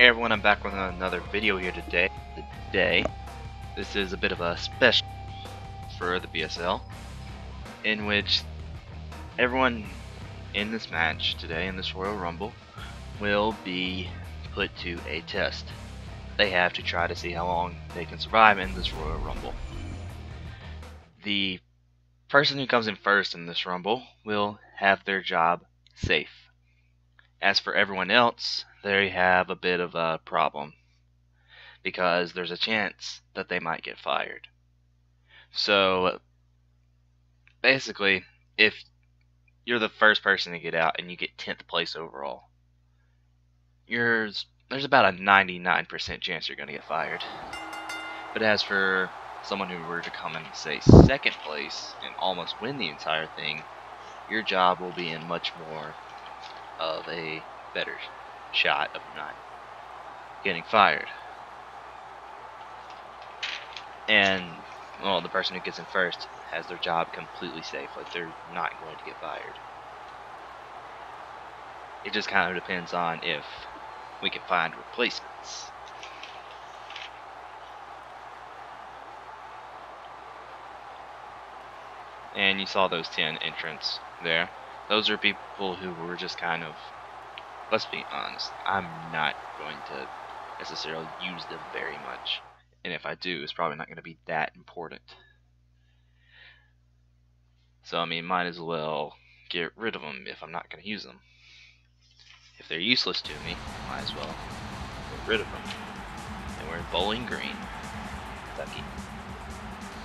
Hey everyone, I'm back with another video here today. Today, this is a bit of a special for the BSL, in which everyone in this match today, in this Royal Rumble, will be put to a test. They have to try to see how long they can survive in this Royal Rumble. The person who comes in first in this Rumble will have their job safe. As for everyone else, they have a bit of a problem because there's a chance that they might get fired. So basically, if you're the first person to get out and you get 10th place overall, there's there's about a 99% chance you're going to get fired. But as for someone who were to come in, say, second place and almost win the entire thing, your job will be in much more of a better shot of not getting fired. And, well, the person who gets in first has their job completely safe. Like, they're not going to get fired. It just kind of depends on if we can find replacements. And you saw those 10 entrants there. Those are people who were just kind of let's be honest, I'm not going to necessarily use them very much. And if I do, it's probably not going to be that important. So, I mean, might as well get rid of them if I'm not going to use them. If they're useless to me, might as well get rid of them. And we're in Bowling Green, Kentucky.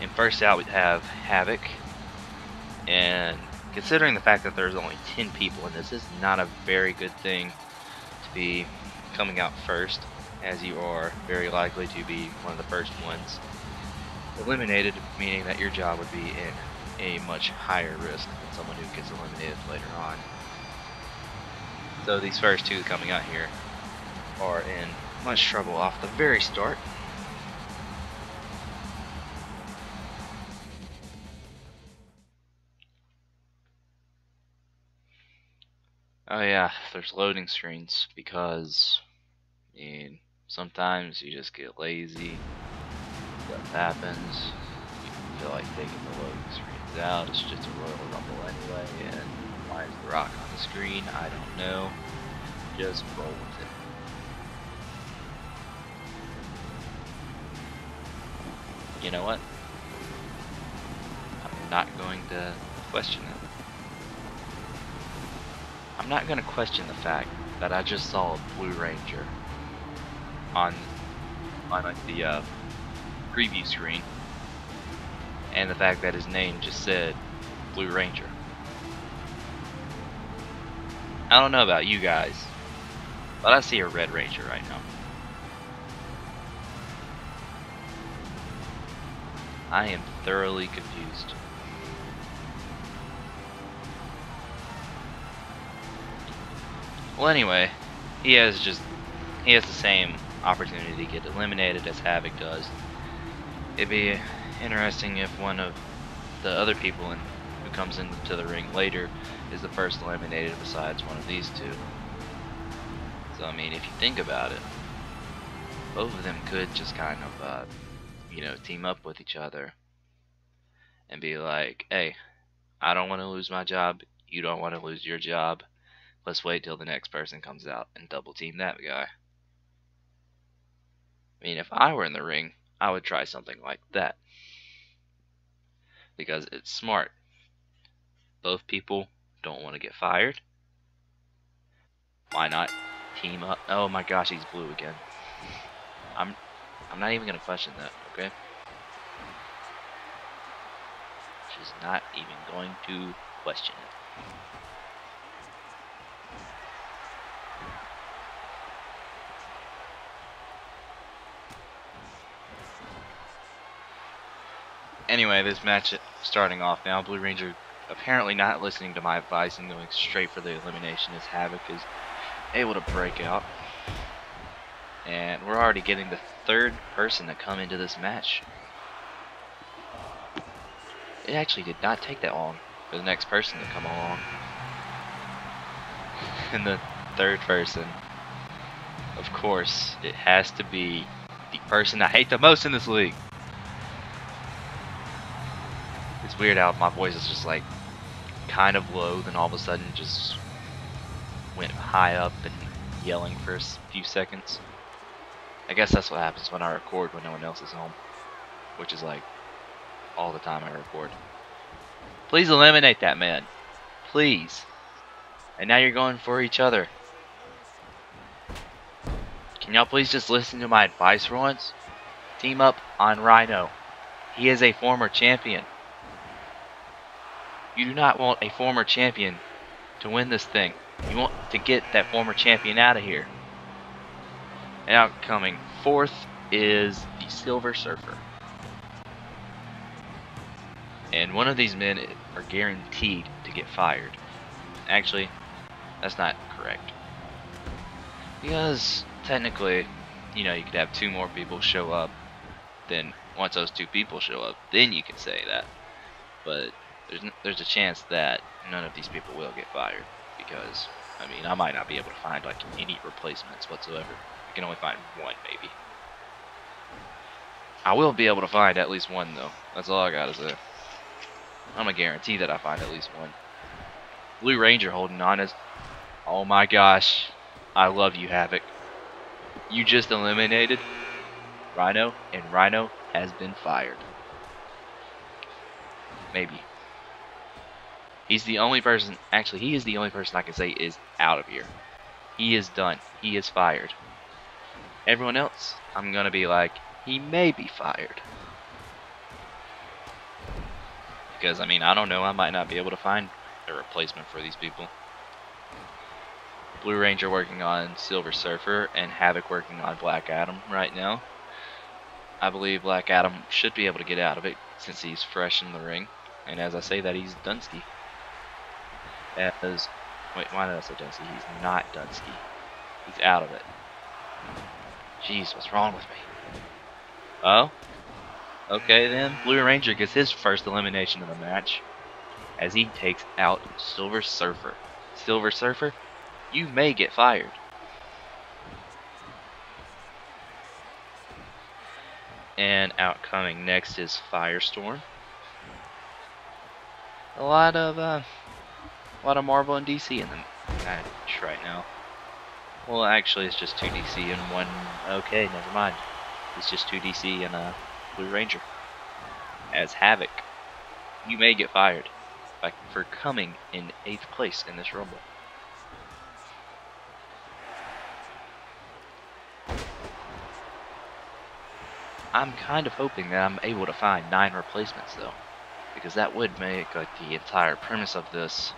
And first out we have Havoc. And considering the fact that there's only 10 people in this, this is not a very good thing to be coming out first, as you are very likely to be one of the first ones eliminated, meaning that your job would be in a much higher risk than someone who gets eliminated later on. So these first two coming out here are in much trouble off the very start. There's loading screens because I mean sometimes you just get lazy. Stuff happens. You feel like taking the loading screens out. It's just a Royal Rumble anyway, and why is the rock on the screen? I don't know. Just roll with it. You know what? I'm not going to question it. I'm not going to question the fact that I just saw a Blue Ranger on on like the uh, preview screen, and the fact that his name just said Blue Ranger. I don't know about you guys, but I see a Red Ranger right now. I am thoroughly confused. Well, anyway, he has just he has the same opportunity to get eliminated as Havoc does. It'd be interesting if one of the other people in, who comes into the ring later is the first eliminated besides one of these two. So I mean, if you think about it, both of them could just kind of, uh, you know, team up with each other and be like, "Hey, I don't want to lose my job. You don't want to lose your job." Let's wait till the next person comes out and double team that guy. I mean, if I were in the ring, I would try something like that. Because it's smart. Both people don't want to get fired. Why not team up? Oh my gosh, he's blue again. I'm I'm not even going to question that, okay? Just not even going to question it. Anyway, this match starting off now. Blue Ranger apparently not listening to my advice and going straight for the elimination as Havoc is able to break out. And we're already getting the third person to come into this match. It actually did not take that long for the next person to come along. and the third person of course, it has to be the person I hate the most in this league. Weird how my voice is just like kind of low, then all of a sudden just went high up and yelling for a few seconds. I guess that's what happens when I record when no one else is home, which is like all the time I record. Please eliminate that man. Please. And now you're going for each other. Can y'all please just listen to my advice for once? Team up on Rhino. He is a former champion. You do not want a former champion to win this thing. You want to get that former champion out of here. Now coming fourth is the Silver Surfer. And one of these men are guaranteed to get fired. Actually, that's not correct. Because technically, you know, you could have two more people show up. Then once those two people show up, then you can say that. But there's there's a chance that none of these people will get fired because I mean I might not be able to find like any replacements whatsoever. I can only find one maybe. I will be able to find at least one though. That's all I gotta say. I'm gonna guarantee that I find at least one. Blue Ranger holding on is. Oh my gosh, I love you, Havoc. You just eliminated Rhino, and Rhino has been fired. Maybe. He's the only person, actually, he is the only person I can say is out of here. He is done. He is fired. Everyone else, I'm going to be like, he may be fired. Because, I mean, I don't know, I might not be able to find a replacement for these people. Blue Ranger working on Silver Surfer, and Havoc working on Black Adam right now. I believe Black Adam should be able to get out of it since he's fresh in the ring. And as I say that, he's Dunsky as wait, why did I say Dunsky? He's not Dunsky. He's out of it. Jeez, what's wrong with me? Oh? Okay then, Blue Ranger gets his first elimination of the match as he takes out Silver Surfer. Silver Surfer, you may get fired. And out coming next is Firestorm. A lot of uh, a lot of Marvel and DC in the match right now. Well, actually, it's just two DC and one. Okay, never mind. It's just two DC and a Blue Ranger. As Havoc, you may get fired for coming in eighth place in this Rumble. I'm kind of hoping that I'm able to find nine replacements though, because that would make like the entire premise of this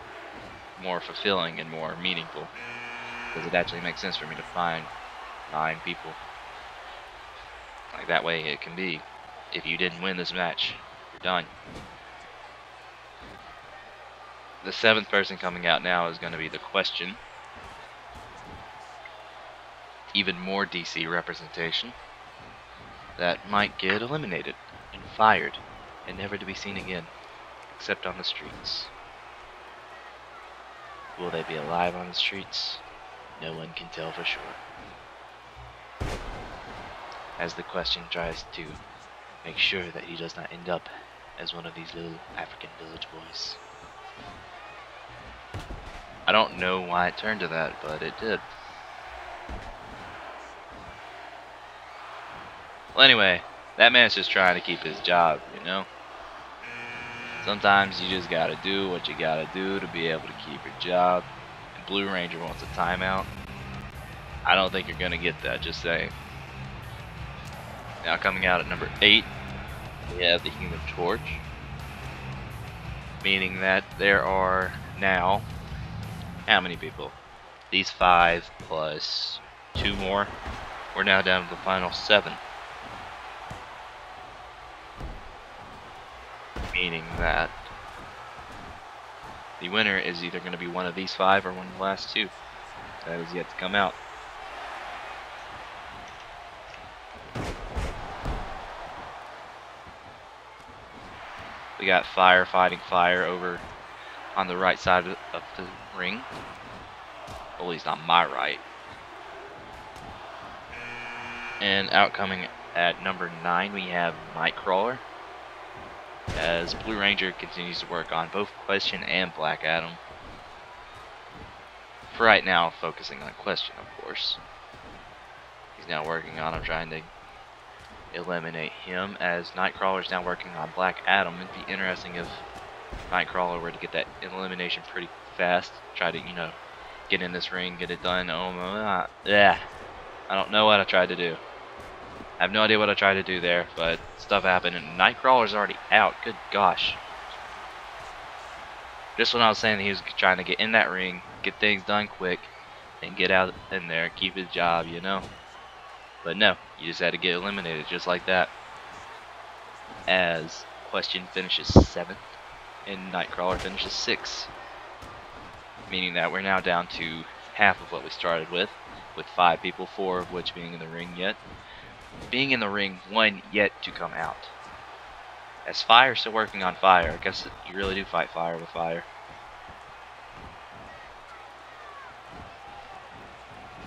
more fulfilling and more meaningful. Because it actually makes sense for me to find nine people. Like that way it can be. If you didn't win this match, you're done. The seventh person coming out now is going to be the question. Even more DC representation that might get eliminated and fired and never to be seen again, except on the streets. Will they be alive on the streets? No one can tell for sure. As the question tries to make sure that he does not end up as one of these little African village boys. I don't know why it turned to that, but it did. Well, anyway, that man's just trying to keep his job, you know? Sometimes you just gotta do what you gotta do to be able to keep your job. And Blue Ranger wants a timeout. I don't think you're gonna get that, just saying. Now coming out at number 8, we have the Human Torch. Meaning that there are now, how many people? These 5 plus 2 more. We're now down to the final 7. Meaning that the winner is either going to be one of these five or one of the last two. That is yet to come out. We got fire fighting fire over on the right side of the ring. At least on my right. And outcoming at number 9 we have Nightcrawler. As Blue Ranger continues to work on both Question and Black Adam. For right now, focusing on Question, of course. He's now working on him, trying to eliminate him, as Nightcrawler's now working on Black Adam. It'd be interesting if Nightcrawler were to get that elimination pretty fast. Try to, you know, get in this ring, get it done. Oh, uh, yeah. I don't know what I tried to do. I have no idea what I tried to do there, but stuff happened, and Nightcrawler's already out. Good gosh. Just when I was saying he was trying to get in that ring, get things done quick, and get out in there, keep his job, you know? But no, you just had to get eliminated just like that. As Question finishes 7th, and Nightcrawler finishes 6th. Meaning that we're now down to half of what we started with, with 5 people, 4 of which being in the ring yet. Being in the ring, 1 yet to come out. As Fire still working on Fire, I guess you really do fight Fire with Fire.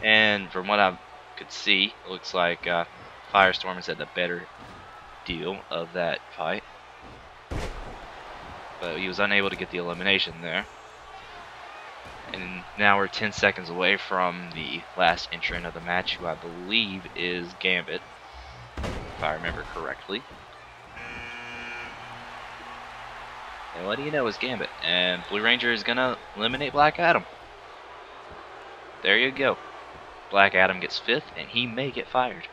And from what I could see, it looks like uh, Firestorm has had the better deal of that fight. But he was unable to get the elimination there. And now we're 10 seconds away from the last entrant of the match, who I believe is Gambit, if I remember correctly. And what do you know is Gambit. And Blue Ranger is going to eliminate Black Adam. There you go. Black Adam gets fifth, and he may get fired.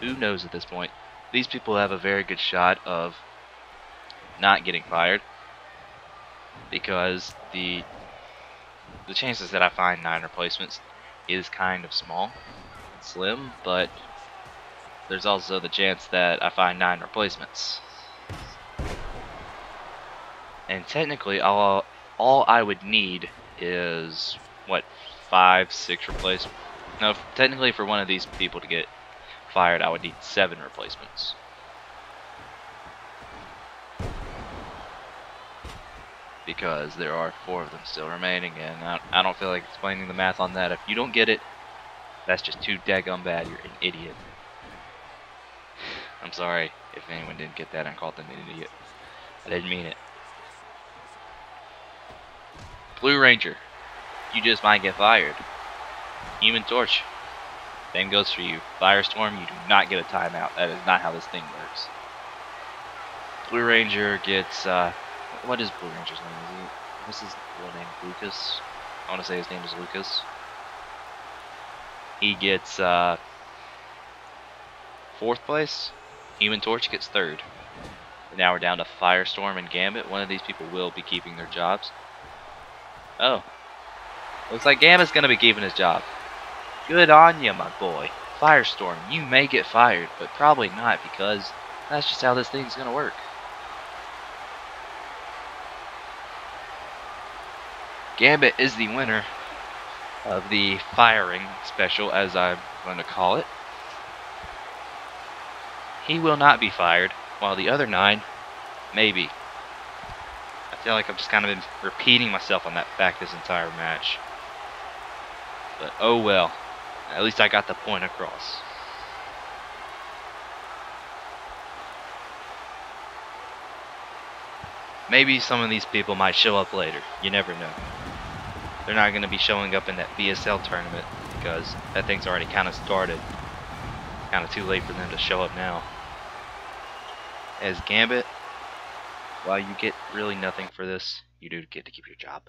Who knows at this point? These people have a very good shot of not getting fired because the the chances that I find nine replacements is kind of small, slim, but there's also the chance that I find nine replacements. And technically, all all I would need is what five, six replacements. No, technically for one of these people to get fired, I would need seven replacements. Because there are four of them still remaining, and I, I don't feel like explaining the math on that. If you don't get it, that's just too daggum bad. You're an idiot. I'm sorry if anyone didn't get that and called them an idiot. I didn't mean it. Blue Ranger you just might get fired. Human Torch, same goes for you. Firestorm, you do not get a timeout. That is not how this thing works. Blue Ranger gets, uh, what is Blue Ranger's name? Is he, what's his real name? Lucas? I want to say his name is Lucas. He gets, uh, fourth place. Human Torch gets third. Now we're down to Firestorm and Gambit. One of these people will be keeping their jobs. Oh, Looks like Gambit's gonna be keeping his job. Good on you, my boy. Firestorm, you may get fired, but probably not because that's just how this thing's gonna work. Gambit is the winner of the firing special, as I'm going to call it. He will not be fired, while the other nine, maybe. I feel like I've just kind of been repeating myself on that fact this entire match. But oh well. At least I got the point across. Maybe some of these people might show up later. You never know. They're not going to be showing up in that BSL tournament because that thing's already kind of started. Kind of too late for them to show up now. As Gambit, while you get really nothing for this, you do get to keep your job.